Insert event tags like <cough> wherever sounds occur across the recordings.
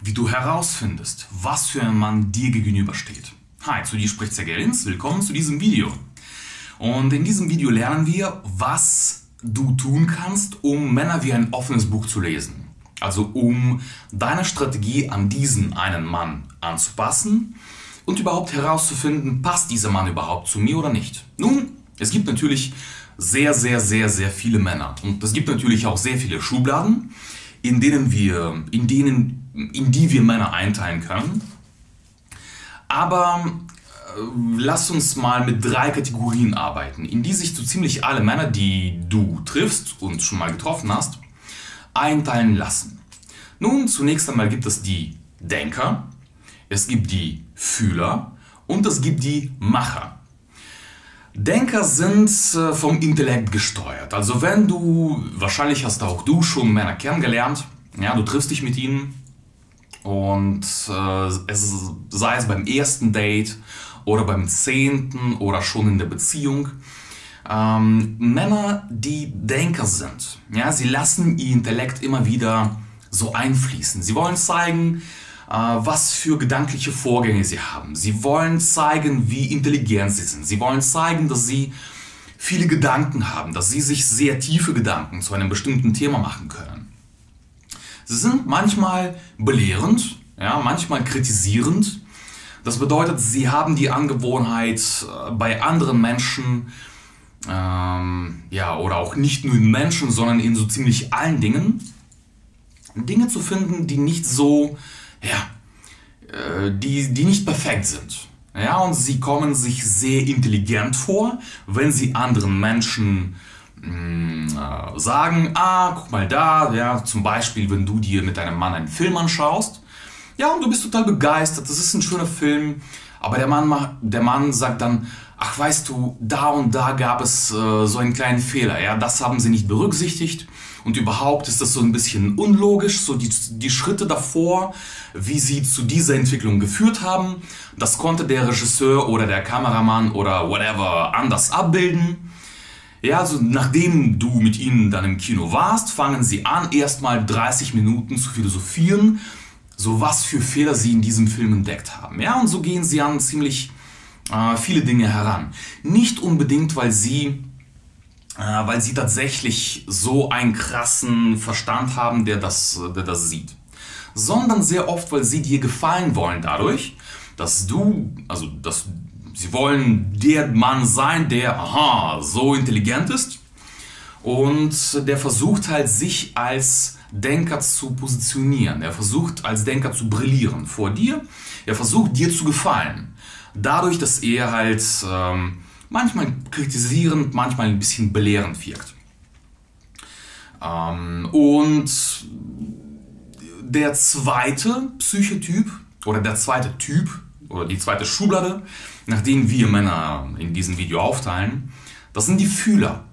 wie du herausfindest, was für ein Mann dir gegenübersteht. Hi, zu dir spricht Sergerins, willkommen zu diesem Video. Und in diesem Video lernen wir, was du tun kannst, um Männer wie ein offenes Buch zu lesen. Also um deine Strategie an diesen einen Mann anzupassen und überhaupt herauszufinden, passt dieser Mann überhaupt zu mir oder nicht. Nun, es gibt natürlich sehr, sehr, sehr, sehr viele Männer und es gibt natürlich auch sehr viele Schubladen, in denen wir, in denen, in die wir Männer einteilen können. Aber äh, lass uns mal mit drei Kategorien arbeiten, in die sich so ziemlich alle Männer, die du triffst und schon mal getroffen hast, einteilen lassen. Nun, zunächst einmal gibt es die Denker, es gibt die Fühler und es gibt die Macher. Denker sind äh, vom Intellekt gesteuert. Also wenn du, wahrscheinlich hast auch du schon Männer kennengelernt, ja, du triffst dich mit ihnen und äh, es, sei es beim ersten Date oder beim zehnten oder schon in der Beziehung, ähm, Männer, die Denker sind, ja, sie lassen ihr Intellekt immer wieder so einfließen. Sie wollen zeigen, äh, was für gedankliche Vorgänge sie haben. Sie wollen zeigen, wie intelligent sie sind. Sie wollen zeigen, dass sie viele Gedanken haben, dass sie sich sehr tiefe Gedanken zu einem bestimmten Thema machen können. Sie sind manchmal belehrend, ja, manchmal kritisierend. Das bedeutet, sie haben die Angewohnheit, äh, bei anderen Menschen ähm, ja, oder auch nicht nur in Menschen, sondern in so ziemlich allen Dingen, Dinge zu finden, die nicht so, ja, äh, die, die nicht perfekt sind. Ja, und sie kommen sich sehr intelligent vor, wenn sie anderen Menschen äh, sagen, ah, guck mal da, ja, zum Beispiel, wenn du dir mit deinem Mann einen Film anschaust, ja, und du bist total begeistert, das ist ein schöner Film, aber der Mann, der Mann sagt dann, ach weißt du, da und da gab es äh, so einen kleinen Fehler, ja, das haben sie nicht berücksichtigt. Und überhaupt ist das so ein bisschen unlogisch, so die, die Schritte davor, wie sie zu dieser Entwicklung geführt haben, das konnte der Regisseur oder der Kameramann oder whatever anders abbilden. Ja, also nachdem du mit ihnen dann im Kino warst, fangen sie an, erstmal 30 Minuten zu philosophieren, so was für Fehler sie in diesem Film entdeckt haben. Ja, und so gehen sie an ziemlich äh, viele Dinge heran. Nicht unbedingt, weil sie, äh, weil sie tatsächlich so einen krassen Verstand haben, der das, der das sieht, sondern sehr oft, weil sie dir gefallen wollen dadurch, dass du, also dass sie wollen der Mann sein, der, aha, so intelligent ist und der versucht halt sich als Denker zu positionieren. Er versucht als Denker zu brillieren vor dir. Er versucht dir zu gefallen dadurch, dass er halt ähm, manchmal kritisierend, manchmal ein bisschen belehrend wirkt. Ähm, und der zweite Psychotyp oder der zweite Typ oder die zweite Schublade, nach denen wir Männer in diesem Video aufteilen, das sind die Fühler.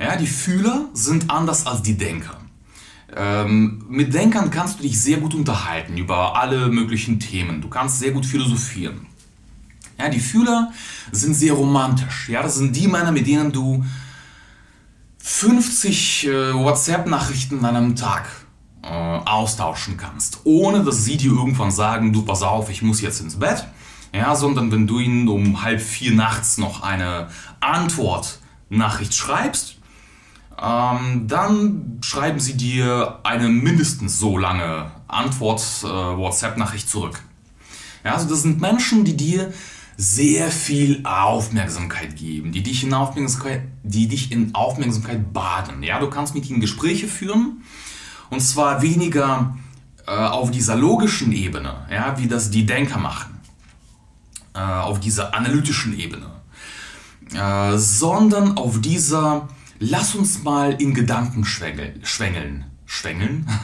Ja, die Fühler sind anders als die Denker. Ähm, mit Denkern kannst du dich sehr gut unterhalten über alle möglichen Themen. Du kannst sehr gut philosophieren. Ja, die Fühler sind sehr romantisch. Ja, das sind die Männer, mit denen du 50 äh, WhatsApp-Nachrichten an einem Tag äh, austauschen kannst, ohne dass sie dir irgendwann sagen, du pass auf, ich muss jetzt ins Bett. Ja, sondern wenn du ihnen um halb vier nachts noch eine Antwort-Nachricht schreibst, ähm, dann schreiben sie dir eine mindestens so lange Antwort-WhatsApp-Nachricht äh, zurück. Ja, also das sind Menschen, die dir sehr viel Aufmerksamkeit geben, die dich in Aufmerksamkeit, die dich in Aufmerksamkeit baden. Ja, du kannst mit ihnen Gespräche führen und zwar weniger äh, auf dieser logischen Ebene, ja, wie das die Denker machen, äh, auf dieser analytischen Ebene, äh, sondern auf dieser Lass uns mal in Gedanken schwängeln, schwängeln,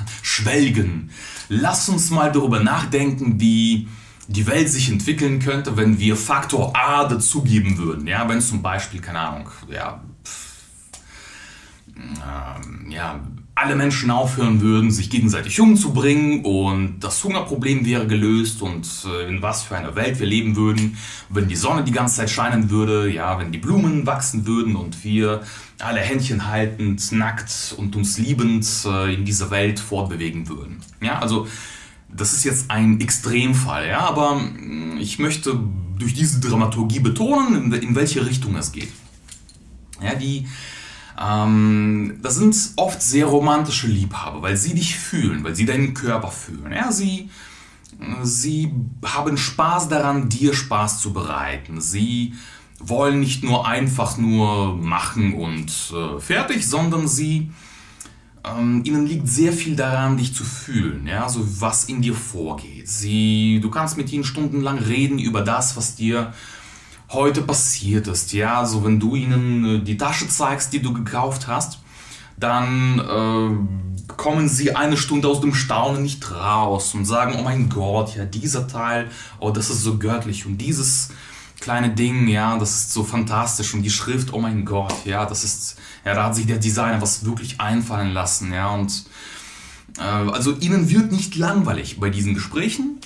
<laughs> schwelgen. Lass uns mal darüber nachdenken, wie die Welt sich entwickeln könnte, wenn wir Faktor A dazugeben würden. Ja, wenn zum Beispiel, keine Ahnung, ja, äh, ja, alle Menschen aufhören würden, sich gegenseitig umzubringen und das Hungerproblem wäre gelöst und äh, in was für einer Welt wir leben würden, wenn die Sonne die ganze Zeit scheinen würde, ja, wenn die Blumen wachsen würden und wir alle Händchen haltend, nackt und uns liebend äh, in dieser Welt fortbewegen würden. Ja, also Das ist jetzt ein Extremfall, ja, aber mm, ich möchte durch diese Dramaturgie betonen, in, welche Richtung es geht. Ja, die, ähm, das sind oft sehr romantische Liebhaber, weil sie dich fühlen, weil sie deinen Körper fühlen. Ja, sie, sie haben Spaß daran, dir Spaß zu bereiten. Sie wollen nicht nur einfach nur machen und äh, fertig, sondern sie ähm, ihnen liegt sehr viel daran, dich zu fühlen, ja, also was in dir vorgeht. Sie, du kannst mit ihnen stundenlang reden über das, was dir heute passiert ist, ja, also wenn du ihnen äh, die Tasche zeigst, die du gekauft hast, dann äh, kommen sie eine Stunde aus dem Staunen nicht raus und sagen, oh mein Gott, ja, dieser Teil, oh, das ist so göttlich und dieses kleine Ding, ja, das ist so fantastisch und die Schrift, oh mein Gott, ja, das ist, ja, da hat sich der Designer was wirklich einfallen lassen, ja, und äh, also ihnen wird nicht langweilig bei diesen Gesprächen,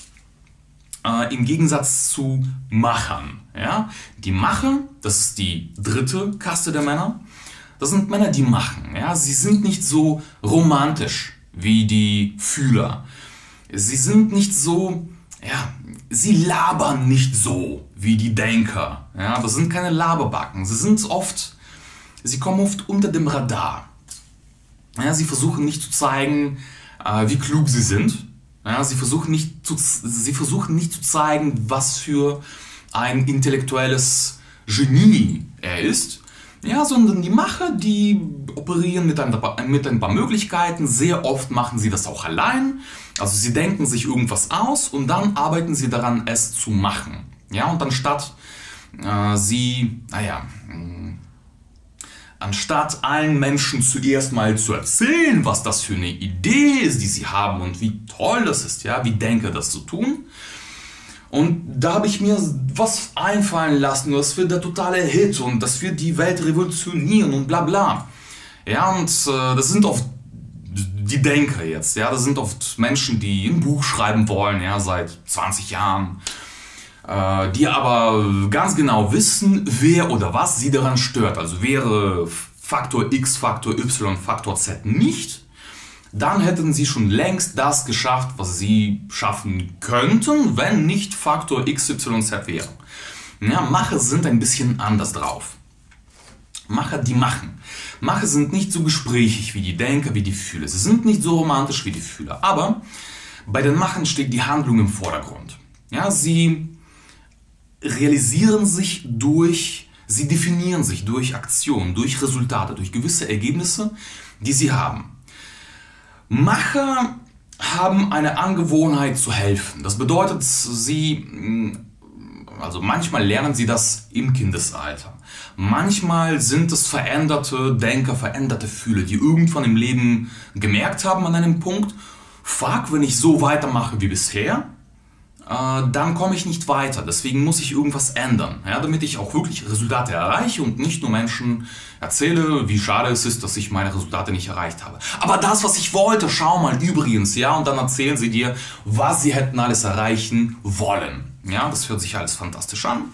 äh, im Gegensatz zu Machern, ja. Die Macher, das ist die dritte Kaste der Männer, das sind Männer, die machen, ja, sie sind nicht so romantisch wie die Fühler, sie sind nicht so, ja, sie labern nicht so wie die Denker. Ja, das sind keine Laberbacken. Sie sind oft, sie kommen oft unter dem Radar. Ja, sie versuchen nicht zu zeigen, äh, wie klug sie sind. Ja, sie, versuchen nicht zu, sie versuchen nicht zu zeigen, was für ein intellektuelles Genie er ist. Ja, sondern die Macher, die operieren mit ein, mit ein paar Möglichkeiten. Sehr oft machen sie das auch allein. Also sie denken sich irgendwas aus und dann arbeiten sie daran, es zu machen. Ja, und anstatt äh, sie, naja, mh, anstatt allen Menschen zuerst mal zu erzählen, was das für eine Idee ist, die sie haben und wie toll das ist, ja, wie Denker das zu tun. Und da habe ich mir was einfallen lassen, das wird der totale Hit und das wird die Welt revolutionieren und bla bla. Ja, und äh, das sind oft die Denker jetzt, ja, das sind oft Menschen, die ein Buch schreiben wollen, ja, seit 20 Jahren, die aber ganz genau wissen, wer oder was sie daran stört. Also wäre Faktor X, Faktor Y, Faktor Z nicht, dann hätten sie schon längst das geschafft, was sie schaffen könnten, wenn nicht Faktor X, Y, Z wäre. Ja, Macher sind ein bisschen anders drauf. Macher, die machen. Macher sind nicht so gesprächig wie die Denker, wie die Fühler. Sie sind nicht so romantisch wie die Fühler. Aber bei den Machern steht die Handlung im Vordergrund. Ja, sie realisieren sich durch, sie definieren sich durch Aktionen, durch Resultate, durch gewisse Ergebnisse, die sie haben. Macher haben eine Angewohnheit zu helfen. Das bedeutet, sie also manchmal lernen sie das im Kindesalter. Manchmal sind es veränderte Denker, veränderte Fühler, die irgendwann im Leben gemerkt haben an einem Punkt, fuck, wenn ich so weitermache wie bisher, dann komme ich nicht weiter. Deswegen muss ich irgendwas ändern, ja, damit ich auch wirklich Resultate erreiche und nicht nur Menschen erzähle, wie schade es ist, dass ich meine Resultate nicht erreicht habe. Aber das, was ich wollte, schau mal übrigens, ja, und dann erzählen sie dir, was sie hätten alles erreichen wollen. Ja, das hört sich alles fantastisch an.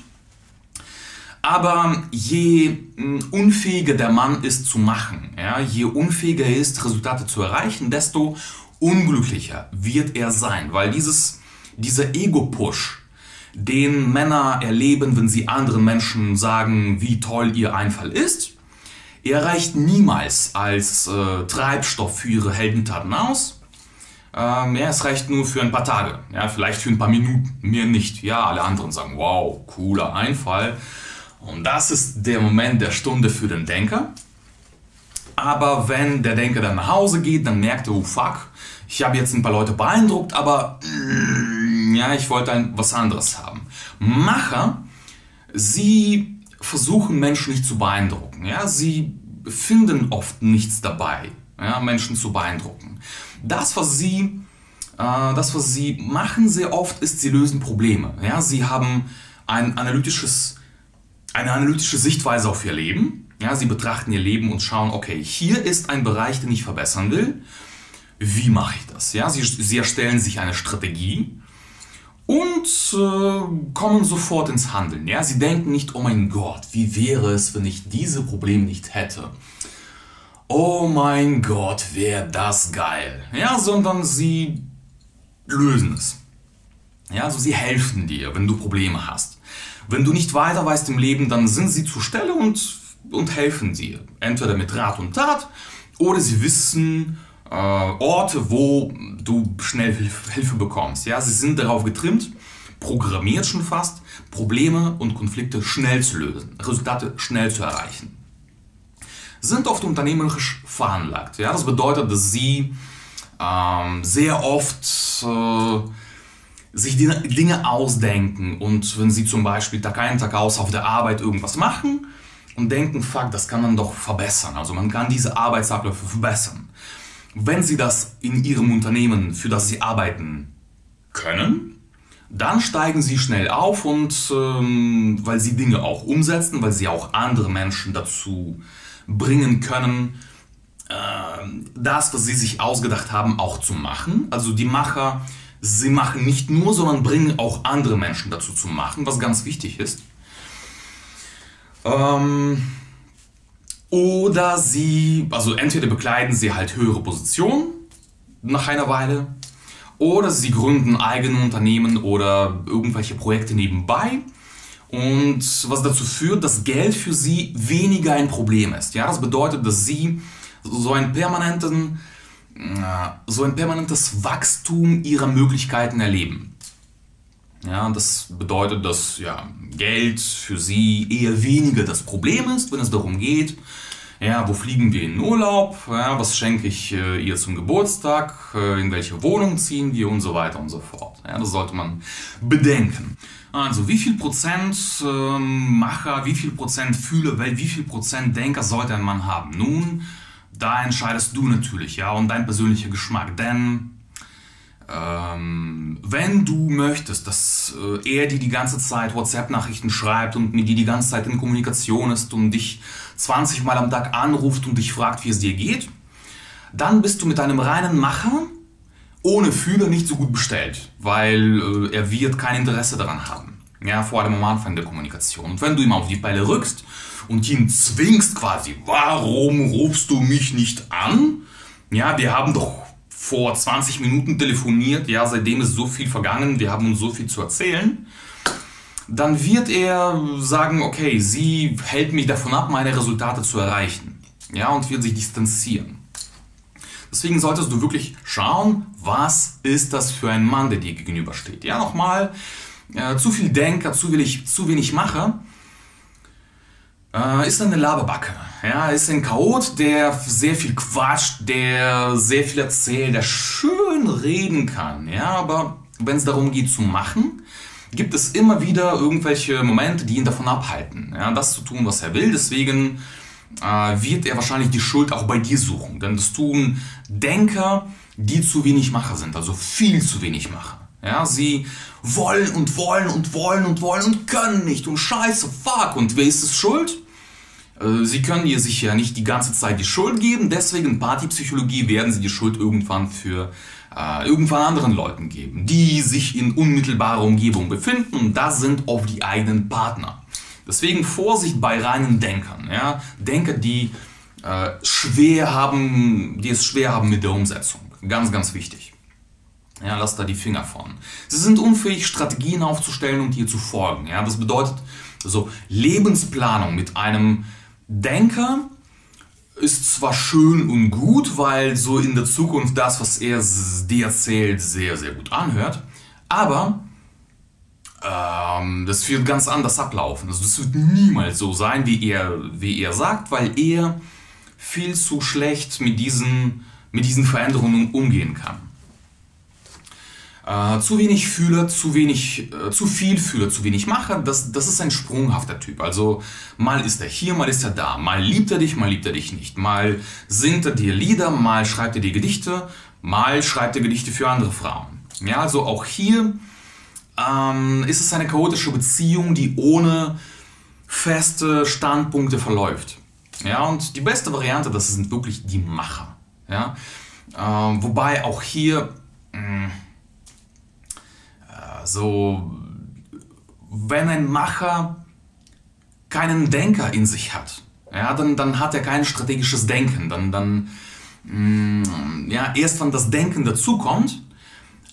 Aber je hm, unfähiger der Mann ist zu machen, ja, je unfähiger er ist, Resultate zu erreichen, desto unglücklicher wird er sein. Weil dieses, dieser Ego-Push, den Männer erleben, wenn sie anderen Menschen sagen, wie toll ihr Einfall ist, er reicht niemals als äh, Treibstoff für ihre Heldentaten aus ähm, ja, es reicht nur für ein paar Tage, ja, vielleicht für ein paar Minuten, mir nicht. Ja, alle anderen sagen, wow, cooler Einfall. Und das ist der Moment der Stunde für den Denker. Aber wenn der Denker dann nach Hause geht, dann merkt er, oh fuck, ich habe jetzt ein paar Leute beeindruckt, aber mm, ja, ich wollte ein, was anderes haben. Macher, sie versuchen Menschen nicht zu beeindrucken. Ja, sie finden oft nichts dabei, ja, Menschen zu beeindrucken. Das, was sie, äh, das, was sie machen sehr oft, ist, sie lösen Probleme. Ja? Sie haben ein analytisches, eine analytische Sichtweise auf ihr Leben. Ja? Sie betrachten ihr Leben und schauen, okay, hier ist ein Bereich, den ich verbessern will. Wie mache ich das? Ja? Sie, sie erstellen sich eine Strategie und äh, kommen sofort ins Handeln. Ja? Sie denken nicht, oh mein Gott, wie wäre es, wenn ich diese Probleme nicht hätte? oh mein Gott, wäre das geil. Ja, sondern sie lösen es. Ja, also sie helfen dir, wenn du Probleme hast. Wenn du nicht weiter weißt im Leben, dann sind sie zur Stelle und, und helfen dir. Entweder mit Rat und Tat oder sie wissen äh, Orte, wo du schnell Hilfe bekommst. Ja, sie sind darauf getrimmt, programmiert schon fast, Probleme und Konflikte schnell zu lösen, Resultate schnell zu erreichen. Sind oft unternehmerisch veranlagt. Ja, das bedeutet, dass sie ähm, sehr oft äh, sich Dinge ausdenken und wenn sie zum Beispiel Tag ein, Tag aus auf der Arbeit irgendwas machen und denken, fuck, das kann man doch verbessern. Also man kann diese Arbeitsabläufe verbessern. Wenn sie das in ihrem Unternehmen, für das sie arbeiten, können, dann steigen sie schnell auf und ähm, weil sie Dinge auch umsetzen, weil sie auch andere Menschen dazu bringen können, äh, das, was sie sich ausgedacht haben, auch zu machen. Also die Macher, sie machen nicht nur, sondern bringen auch andere Menschen dazu zu machen, was ganz wichtig ist. Ähm, oder sie, also entweder bekleiden sie halt höhere Positionen nach einer Weile oder sie gründen eigene Unternehmen oder irgendwelche Projekte nebenbei. Und was dazu führt, dass Geld für sie weniger ein Problem ist. Ja, das bedeutet, dass sie so einen permanenten, äh, so ein permanentes Wachstum ihrer Möglichkeiten erleben. Ja, das bedeutet, dass ja, Geld für sie eher weniger das Problem ist, wenn es darum geht, ja, wo fliegen wir in Urlaub, ja, was schenke ich äh, ihr zum Geburtstag, äh, in welche Wohnung ziehen wir und so weiter und so fort. Ja, das sollte man bedenken. Also wie viel Prozent äh, Macher, wie viel Prozent Fühler, wie viel Prozent Denker sollte ein Mann haben? Nun, da entscheidest du natürlich, ja, und dein persönlicher Geschmack, denn ähm, wenn du möchtest, dass äh, er dir die ganze Zeit WhatsApp-Nachrichten schreibt und mit dir die ganze Zeit in Kommunikation ist und dich 20 Mal am Tag anruft und dich fragt, wie es dir geht, dann bist du mit einem reinen Macher ohne Fühler nicht so gut bestellt, weil äh, er wird kein Interesse daran haben. Ja, vor allem am Anfang der Kommunikation. Und wenn du ihm auf die Pelle rückst und ihn zwingst quasi, warum rufst du mich nicht an? Ja, wir haben doch vor 20 Minuten telefoniert, ja, seitdem ist so viel vergangen, wir haben uns so viel zu erzählen, dann wird er sagen, okay, sie hält mich davon ab, meine Resultate zu erreichen. Ja, und wird sich distanzieren. Deswegen solltest du wirklich schauen, was ist das für ein Mann, der dir gegenübersteht. Ja, nochmal, äh, zu viel Denker, zu wenig, zu wenig Macher äh, ist eine Laberbacke. Ja, ist ein Chaot, der sehr viel quatscht, der sehr viel erzählt, der schön reden kann. Ja, aber wenn es darum geht zu machen, gibt es immer wieder irgendwelche Momente, die ihn davon abhalten, ja, das zu tun, was er will. Deswegen äh, wird er wahrscheinlich die Schuld auch bei dir suchen. Denn das tun Denker, die zu wenig Macher sind, also viel zu wenig Macher. Ja, sie wollen und wollen und wollen und wollen und können nicht und scheiße, fuck. Und wer ist es schuld? Äh, sie können ihr sich ja nicht die ganze Zeit die Schuld geben, deswegen Partypsychologie werden sie die Schuld irgendwann für äh, irgendwann anderen Leuten geben, die sich in unmittelbarer Umgebung befinden und das sind oft die eigenen Partner. Deswegen Vorsicht bei reinen Denkern. Ja? Denker, die äh, schwer haben, die es schwer haben mit der Umsetzung. Ganz, ganz wichtig. Ja, lass da die Finger von. Sie sind unfähig, Strategien aufzustellen und ihr zu folgen. Ja, das bedeutet so Lebensplanung mit einem Denker ist zwar schön und gut, weil so in der Zukunft das, was er dir erzählt, sehr, sehr gut anhört, aber ähm, das wird ganz anders ablaufen. Also das wird niemals so sein, wie er, wie er sagt, weil er viel zu schlecht mit diesen, mit diesen Veränderungen umgehen kann. Äh, zu wenig Fühler, zu wenig, äh, zu viel Fühler, zu wenig Macher, das, das ist ein sprunghafter Typ. Also mal ist er hier, mal ist er da, mal liebt er dich, mal liebt er dich nicht, mal singt er dir Lieder, mal schreibt er dir Gedichte, mal schreibt er Gedichte für andere Frauen. Ja, also auch hier ähm, ist es eine chaotische Beziehung, die ohne feste Standpunkte verläuft. Ja, und die beste Variante, das sind wirklich die Macher. Ja, ähm, wobei auch hier mh, mm, so, wenn ein Macher keinen Denker in sich hat, ja, dann, dann hat er kein strategisches Denken. Dann, dann, mh, mm, ja, erst wenn das Denken dazukommt,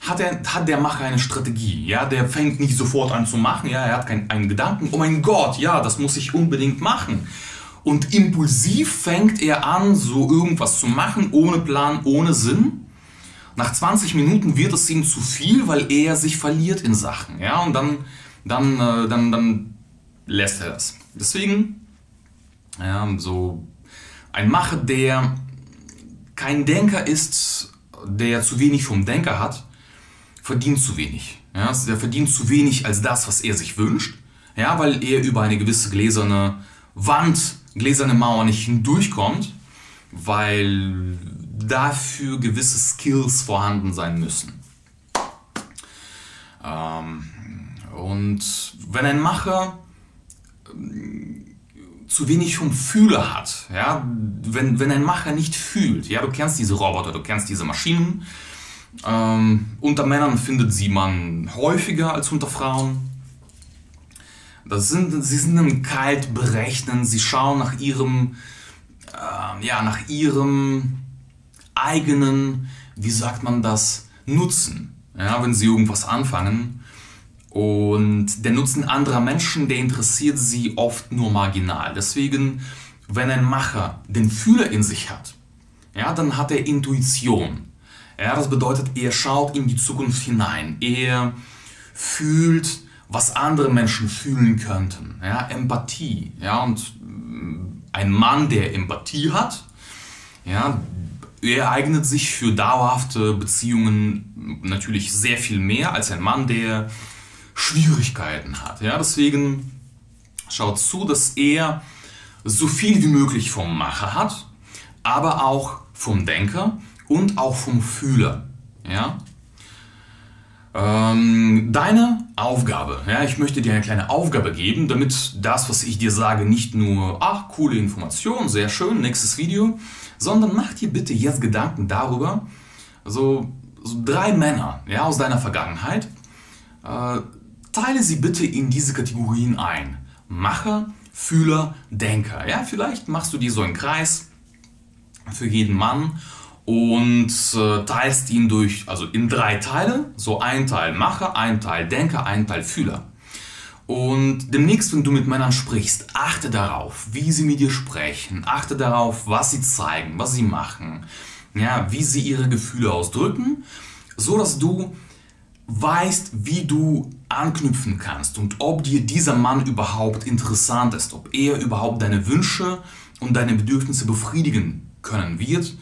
hat, er, hat der Macher eine Strategie. Ja? Der fängt nicht sofort an zu machen, ja? er hat keinen einen Gedanken, oh mein Gott, ja, das muss ich unbedingt machen. Und impulsiv fängt er an, so irgendwas zu machen, ohne Plan, ohne Sinn. Nach 20 Minuten wird es ihm zu viel, weil er sich verliert in Sachen. Ja? Und dann, dann, äh, dann, dann lässt er das. Deswegen, ja, so ein Macher, der kein Denker ist, der zu wenig vom Denker hat, verdient zu wenig. Ja, der verdient zu wenig als das, was er sich wünscht, ja, weil er über eine gewisse gläserne Wand, gläserne Mauer nicht hindurchkommt, weil dafür gewisse Skills vorhanden sein müssen. Ähm, und wenn ein Macher zu wenig vom Fühler hat. Ja? Wenn, wenn ein Macher nicht fühlt, ja, du kennst diese Roboter, du kennst diese Maschinen. Ähm, unter Männern findet sie man häufiger als unter Frauen. Das sind, sie sind im kalt berechnen, sie schauen nach ihrem, äh, ja, nach ihrem eigenen, wie sagt man das, Nutzen. Ja, wenn sie irgendwas anfangen, und der Nutzen anderer Menschen, der interessiert sie oft nur marginal. Deswegen, wenn ein Macher den Fühler in sich hat, ja, dann hat er Intuition. Ja, das bedeutet, er schaut in die Zukunft hinein. Er fühlt, was andere Menschen fühlen könnten. Ja, Empathie. Ja, und mm, ein Mann, der Empathie hat, ja, er eignet sich für dauerhafte Beziehungen natürlich sehr viel mehr als ein Mann, der Schwierigkeiten hat. Ja, deswegen schaut zu, dass er so viel wie möglich vom Macher hat, aber auch vom Denker und auch vom Fühler. Ja? Ähm, deine Aufgabe, ja, ich möchte dir eine kleine Aufgabe geben, damit das, was ich dir sage, nicht nur, ach, coole Information, sehr schön, nächstes Video, sondern mach dir bitte jetzt Gedanken darüber, so, so drei Männer ja, aus deiner Vergangenheit, äh, Teile sie bitte in diese Kategorien ein. Macher, Fühler, Denker. Ja, vielleicht machst du dir so einen Kreis für jeden Mann und äh, teilst ihn durch, also in drei Teile. So ein Teil Macher, ein Teil Denker, ein Teil Fühler. Und demnächst, wenn du mit Männern sprichst, achte darauf, wie sie mit dir sprechen, achte darauf, was sie zeigen, was sie machen, ja, wie sie ihre Gefühle ausdrücken, so dass du weißt, wie du anknüpfen kannst und ob dir dieser Mann überhaupt interessant ist, ob er überhaupt deine Wünsche und deine Bedürfnisse befriedigen können wird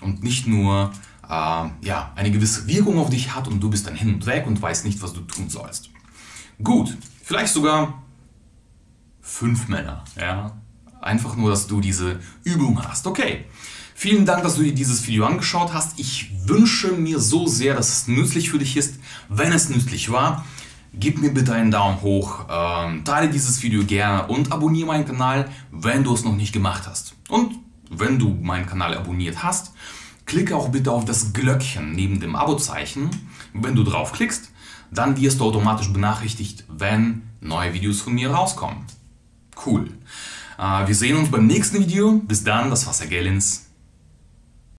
und nicht nur äh, ja, eine gewisse Wirkung auf dich hat und du bist dann hin und weg und weißt nicht, was du tun sollst. Gut, vielleicht sogar fünf Männer, ja, einfach nur, dass du diese Übung hast. Okay, Vielen Dank, dass du dir dieses Video angeschaut hast. Ich wünsche mir so sehr, dass es nützlich für dich ist. Wenn es nützlich war, gib mir bitte einen Daumen hoch, ähm, teile dieses Video gerne und abonniere meinen Kanal, wenn du es noch nicht gemacht hast. Und wenn du meinen Kanal abonniert hast, klicke auch bitte auf das Glöckchen neben dem Abozeichen. Wenn du draufklickst, dann wirst du automatisch benachrichtigt, wenn neue Videos von mir rauskommen. Cool. Äh, wir sehen uns beim nächsten Video. Bis dann, das war Sergelins.